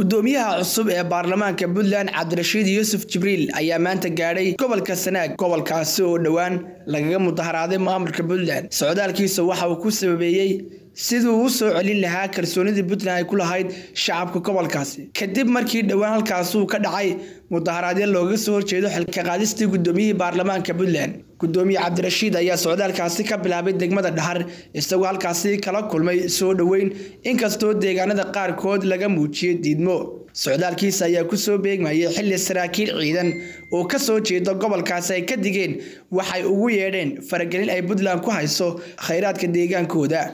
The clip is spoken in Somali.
gudoomiyaha cusub ee baarlamaanka puntland cabdirashiid yuusuf jibriil ayaa maanta gaadhay gobolka sanaag gobolkaasi oo dhowaan lagaga mudaharaaday maamulka puntland. Socdaalkiisa waxa uu ku sababeeyey siduu u soo celin lahaa kalsoonidii puntland ay ku lahayd shacabka gobolkaasi. Kadib markii dhowaan halkaasi uu ka dhacay mudaharaadyo looga soo horjeedo xilka qaadistii gudoomiyihii baarlamaanka puntland. Gudoomiye cabdirashiid ayaa socdaalkaasi ka bilaabay degmada dhaxar isagoo halkaasi kala kulmay soo dhoweyn inkastoo deegaanada qaarkood laga muujiyey diidmo. Socdaalkiisa ayaa ku soo beegmayay xilli saraakiil ciidan oo ka soo jeeda gobolkaasi ay ka digeen waxay ugu yeedheen faragelin ay puntland ku hayso khayraadka deegaankooda